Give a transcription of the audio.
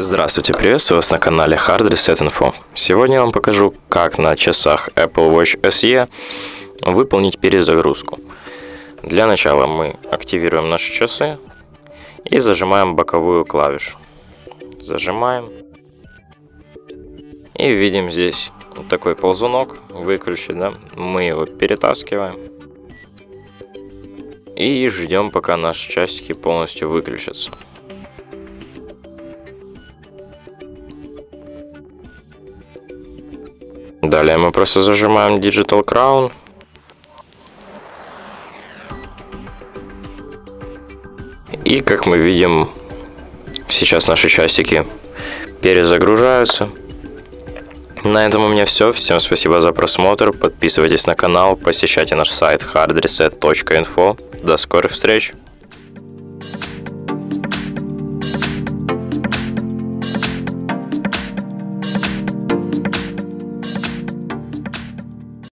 Здравствуйте, приветствую вас на канале Hard Reset Info. Сегодня я вам покажу, как на часах Apple Watch SE выполнить перезагрузку. Для начала мы активируем наши часы и зажимаем боковую клавишу. Зажимаем. И видим здесь такой ползунок, выключить, да? Мы его перетаскиваем. И ждем, пока наши часики полностью выключатся. Далее мы просто зажимаем Digital Crown. И как мы видим, сейчас наши часики перезагружаются. На этом у меня все. Всем спасибо за просмотр. Подписывайтесь на канал, посещайте наш сайт hardreset.info. До скорых встреч!